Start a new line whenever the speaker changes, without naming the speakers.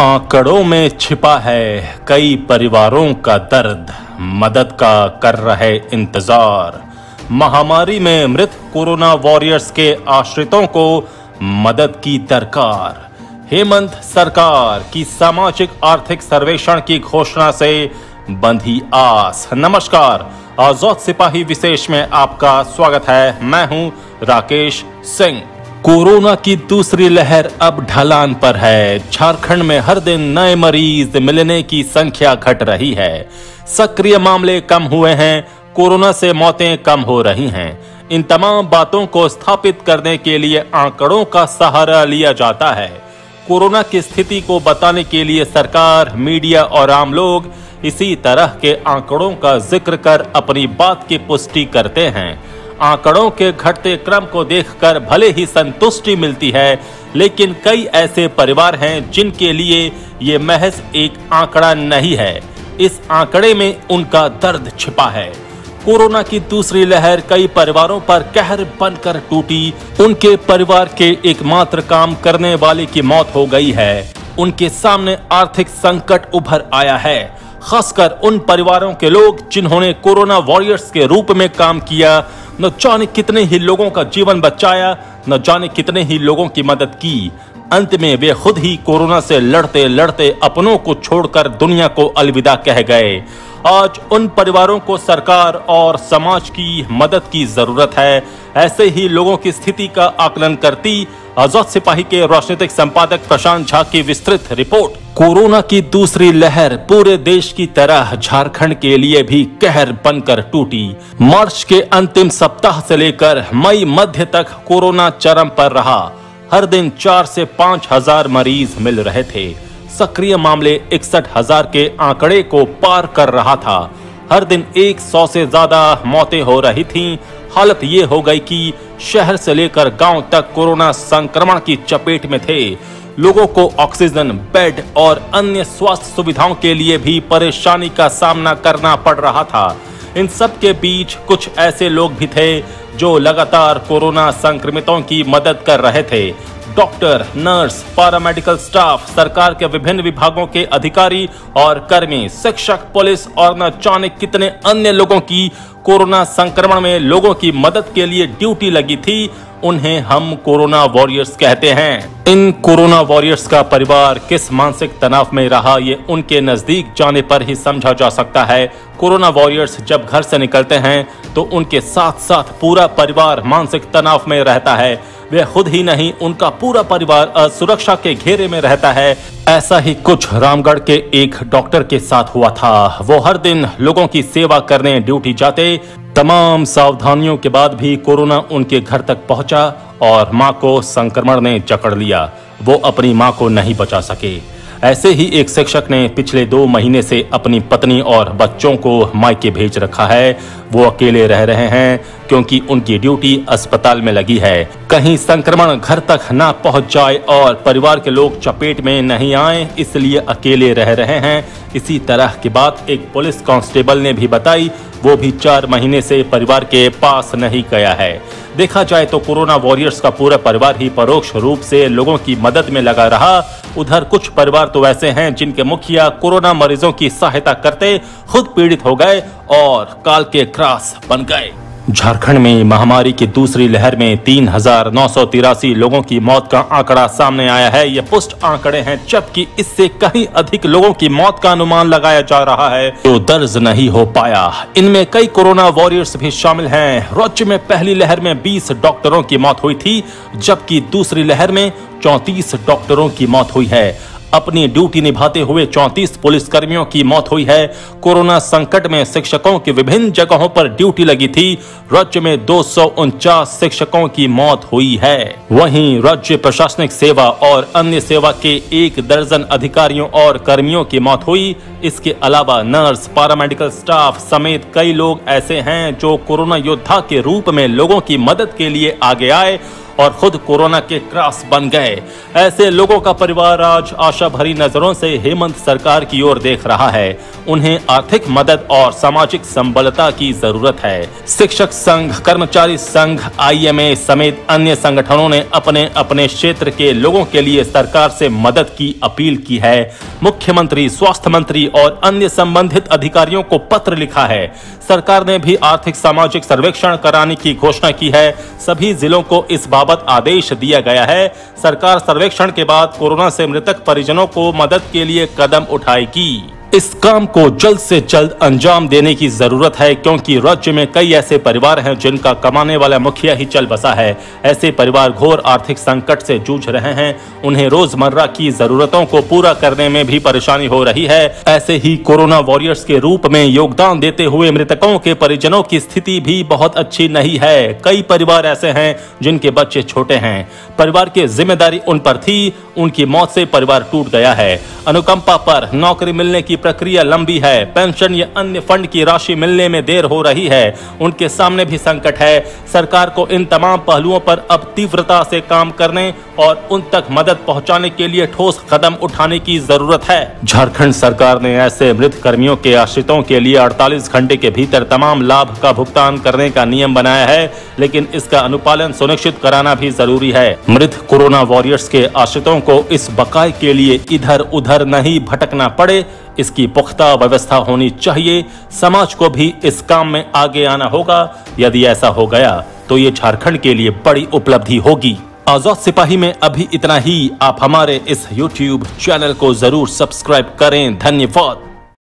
आंकड़ों में छिपा है कई परिवारों का दर्द। मदद का कर रहे इंतज़ार। महामारी में मृत कोरोना वॉरियर्स के आश्रितों को मदद की दरकार। हेमंत सरकार की सामाजिक आर्थिक सर्वेक्षण की घोषणा से बंधी आस। नमस्कार, आज़ाद सिपाही विशेष में आपका स्वागत है। मैं हूँ राकेश सिंह। कोरोना की दूसरी लहर अब ढलान पर है। झारखंड में हर दिन नए मरीज़ मिलने की संख्या घट रही है। सक्रिय मामले कम हुए हैं, कोरोना से मौतें कम हो रही हैं। इन तमाम बातों को स्थापित करने के लिए आंकड़ों का सहारा लिया जाता है। कोरोना की स्थिति को बताने के लिए सरकार, मीडिया और आम लोग इसी तरह के आंकड़ों का ज़िक्र कर अपनी बात की पुष्टि करते हैं। आंकड़ों के घटते क्रम को देखकर भले ही संतुष्टि मिलती है, लेकिन कई ऐसे परिवार हैं जिनके लिए ये महज एक आंकड़ा नहीं है। इस आंकड़े में उनका दर्द छिपा है। कोरोना की दूसरी लहर कई परिवारों पर कहर बनकर टूटी। उनके परिवार के एकमात्र काम करने वाले की मौत हो गई है। उनके सामने आर्थिक संकट उभर आया है। खासकर उन परिवारों के लोग जिन्होंने कोरोना वॉरियर्स के रूप में काम किया, न जाने कितने ही लोगों का जीवन बचाया, न जाने कितने ही लोगों की मदद की। अंत में वे खुद ही कोरोना से लड़ते लड़ते अपनों को छोड़कर दुनिया को अलविदा कह गए। आज उन परिवारों को सरकार और समाज की मदद की ज़रूरत है। ऐसे ही लोगों की स्थिति का आकलन करती आज़ाद सिपाही के राजनीतिक संपादक प्रशांत झा की विस्तृत रिपोर्ट। कोरोना की दूसरी लहर पूरे देश की तरह झारखंड के लिए भी कहर बनकर टूटी। मार्च के अंतिम सप्ताह से लेकर मई मध्य तक कोरोना चरम पर रहा। हर दिन चार से पाँच हज़ार मरीज़ मिल रहे थे। सक्रिय मामले इकसठ हज़ार के आंकड़े को पार कर रहा था। हर दिन एक सौ से ज़्यादा मौतें हो रही थीं। हालत ये हो गई कि शहर से लेकर गाँव तक कोरोना संक्रमण की चपेट में थे। लोगों को ऑक्सीजन, बेड और अन्य स्वास्थ्य सुविधाओं के लिए भी परेशानी का सामना करना पड़ रहा था। इन सब के बीच कुछ ऐसे लोग भी थे जो लगातार कोरोना संक्रमितों की मदद कर रहे थे। डॉक्टर, नर्स, पैरामेडिकल स्टाफ, सरकार के विभिन्न विभागों के अधिकारी और कर्मी, शिक्षक, पुलिस और न जाने कितने अन्य लोगों की कोरोना संक्रमण में लोगों की मदद के लिए ड्यूटी लगी थी, उन्हें हम कोरोना वॉरियर्स कहते हैं। इन कोरोना वॉरियर्स का परिवार किस मानसिक तनाव में रहा, ये उनके नज़दीक जाने पर ही समझा जा सकता है। कोरोना वॉरियर्स जब घर से निकलते हैं तो उनके साथ साथ पूरा परिवार मानसिक तनाव में रहता है। वे खुद ही नहीं, उनका पूरा परिवार असुरक्षा के घेरे में रहता है। ऐसा ही कुछ रामगढ़ के एक डॉक्टर के साथ हुआ था। वो हर दिन लोगों की सेवा करने ड्यूटी जाते। तमाम सावधानियों के बाद भी कोरोना उनके घर तक पहुँचा और माँ को संक्रमण ने जकड़ लिया। वो अपनी माँ को नहीं बचा सके। ऐसे ही एक शिक्षक ने पिछले दो महीने से अपनी पत्नी और बच्चों को मायके भेज रखा है। वो अकेले रह रहे हैं, क्योंकि उनकी ड्यूटी अस्पताल में लगी है। कहीं संक्रमण घर तक ना पहुँच जाए और परिवार के लोग चपेट में नहीं आए, इसलिए अकेले रह रहे हैं। इसी तरह की बात एक पुलिस कांस्टेबल ने भी बताई। वो भी चार महीने से परिवार के पास नहीं गया है। देखा जाए तो कोरोना वॉरियर्स का पूरा परिवार ही परोक्ष रूप से लोगों की मदद में लगा रहा। उधर कुछ परिवार तो ऐसे हैं जिनके मुखिया कोरोना मरीजों की सहायता करते खुद पीड़ित हो गए और काल के क्रास बन गए। झारखंड में महामारी की दूसरी लहर में तीन हज़ार नौ सौ तिरासी लोगों की मौत का आंकड़ा सामने आया है। ये पुष्ट आंकड़े हैं, जबकि इससे कहीं अधिक लोगों की मौत का अनुमान लगाया जा रहा है। जो दर्ज नहीं हो पाया। इनमें कई कोरोना वॉरियर्स भी शामिल हैं। राज्य में पहली लहर में 20 डॉक्टरों की मौत हुई थी, जबकि दूसरी लहर में चौतीस डॉक्टरों की मौत हुई है। अपनी ड्यूटी निभाते हुए 34 पुलिसकर्मियों की मौत हुई है। कोरोना संकट में शिक्षकों की विभिन्न जगहों पर ड्यूटी लगी थी। राज्य में दो सौ उनचास शिक्षकों की मौत हुई है। वहीं राज्य प्रशासनिक सेवा और अन्य सेवा के एक दर्जन अधिकारियों और कर्मियों की मौत हुई। इसके अलावा नर्स पैरामेडिकल स्टाफ समेत कई लोग ऐसे हैं जो कोरोना योद्धा के रूप में लोगों की मदद के लिए आगे आए और खुद कोरोना के क्रॉस बन गए। ऐसे लोगों का परिवार आज आशा भरी नज़रों से हेमंत सरकार की ओर देख रहा है। उन्हें आर्थिक मदद और सामाजिक संबलता की ज़रूरत है। शिक्षक संघ, कर्मचारी संघ, आईएमए समेत अन्य संगठनों ने अपने अपने क्षेत्र के लोगों के लिए सरकार से मदद की अपील की है। मुख्यमंत्री, स्वास्थ्य मंत्री और अन्य संबंधित अधिकारियों को पत्र लिखा है। सरकार ने भी आर्थिक सामाजिक सर्वेक्षण कराने की घोषणा की है। सभी जिलों को इस बाबत आदेश दिया गया है। सरकार सर्वेक्षण के बाद कोरोना से मृतक परिजनों को मदद के लिए कदम उठाएगी। इस काम को जल्द से जल्द अंजाम देने की ज़रूरत है, क्योंकि राज्य में कई ऐसे परिवार हैं जिनका कमाने वाला मुखिया ही चल बसा है। ऐसे परिवार घोर आर्थिक संकट से जूझ रहे हैं। उन्हें रोज़मर्रा की जरूरतों को पूरा करने में भी परेशानी हो रही है। ऐसे ही कोरोना वॉरियर्स के रूप में योगदान देते हुए मृतकों के परिजनों की स्थिति भी बहुत अच्छी नहीं है। कई परिवार ऐसे हैं जिनके बच्चे छोटे हैं। परिवार की ज़िम्मेदारी उन पर थी, उनकी मौत से परिवार टूट गया है। अनुकंपा पर नौकरी मिलने की प्रक्रिया लंबी है। पेंशन या अन्य फंड की राशि मिलने में देर हो रही है। उनके सामने भी संकट है। सरकार को इन तमाम पहलुओं पर अब तीव्रता से काम करने और उन तक मदद पहुँचाने के लिए ठोस कदम उठाने की ज़रूरत है। झारखंड सरकार ने ऐसे मृत कर्मियों के आश्रितों के लिए 48 घंटे के भीतर तमाम लाभ का भुगतान करने का नियम बनाया है, लेकिन इसका अनुपालन सुनिश्चित कराना भी ज़रूरी है। मृत कोरोना वॉरियर्स के आश्रितों को इस बकाए के लिए इधर उधर नहीं भटकना पड़े, इसकी पुख्ता व्यवस्था होनी चाहिए। समाज को भी इस काम में आगे आना होगा। यदि ऐसा हो गया तो ये झारखंड के लिए बड़ी उपलब्धि होगी। आज़ाद सिपाही में अभी इतना ही। आप हमारे इस YouTube चैनल को ज़रूर सब्सक्राइब करें। धन्यवाद।